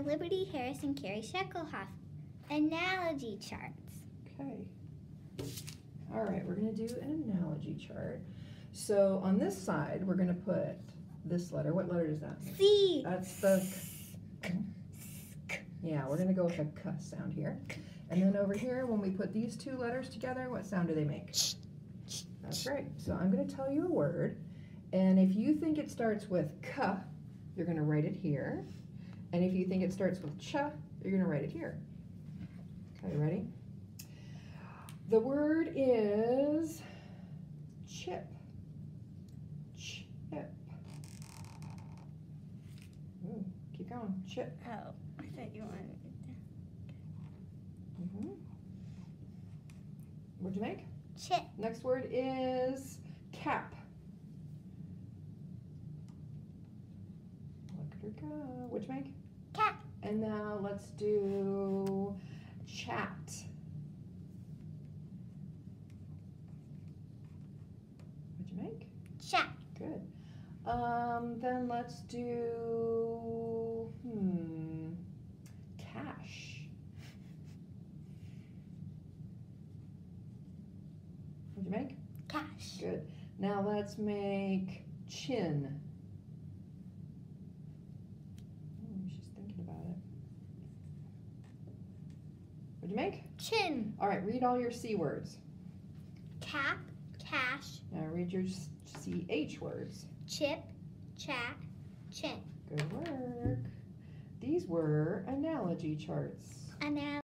by Liberty Harris and Carrie Scheckelhoff. Analogy charts. Okay. All right, we're going to do an analogy chart. So on this side, we're going to put this letter. What letter is that? C. That's the K. Yeah, we're going to go with a K sound here. And then over here, when we put these two letters together, what sound do they make? That's right. So I'm going to tell you a word. And if you think it starts with K, you're going to write it here. And if you think it starts with Ch, you're going to write it here. Okay, ready? The word is chip. Chip. Ooh, keep going. Chip. Oh, I thought you wanted. Mm -hmm. What'd you make? Chip. Next word is cap. Look at her go. What'd you make? Cap. And now let's do chat. What'd you make? Chat. Good. Um, then let's do, hmm, cash. What'd you make? Cash. Good. Now let's make chin. Oh, she's thinking about it. What'd you make? Chin. All right, read all your C words. Cap. Cash. Now read your CH words. Chip. Chat. Chin. Good work. These were analogy charts. Analogy.